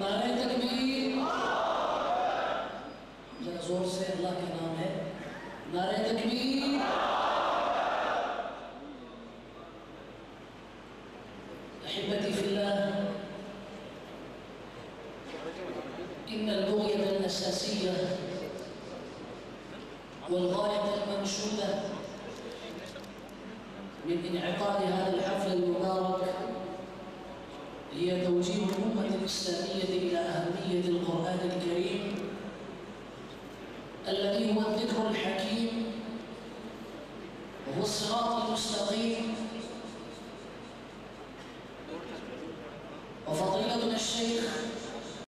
नारे तकबीर जरा जोर से अल्लाह का नाम है नारे तकबीर अहिबती फिल्लाह إن البغية الأساسية والغاية المنشودة من انعقاد هذا الحفل المبارك هي توجيه الأمة الإسلامية إلى أهمية القرآن الكريم الذي هو الذكر الحكيم وهو الصراط المستقيم. وفضيلتنا الشيخ